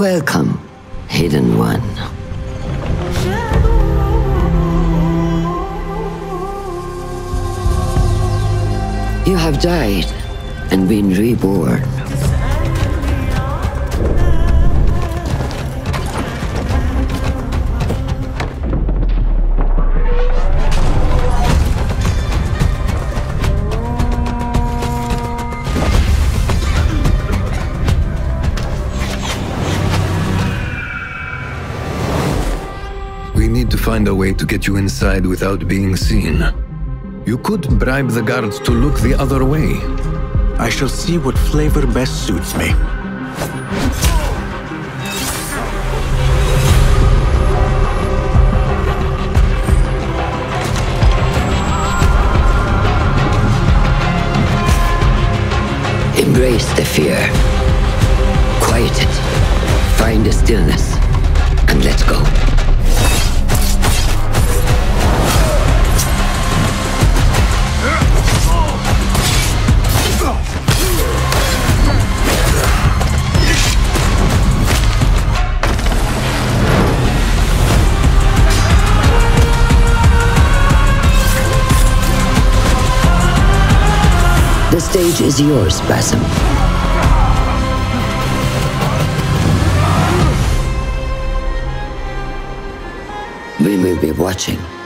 Welcome, Hidden One. You have died and been reborn. Need to find a way to get you inside without being seen. You could bribe the guards to look the other way. I shall see what flavor best suits me. Embrace the fear. Quiet it. Find a stillness. The stage is yours, Basim. We will be watching.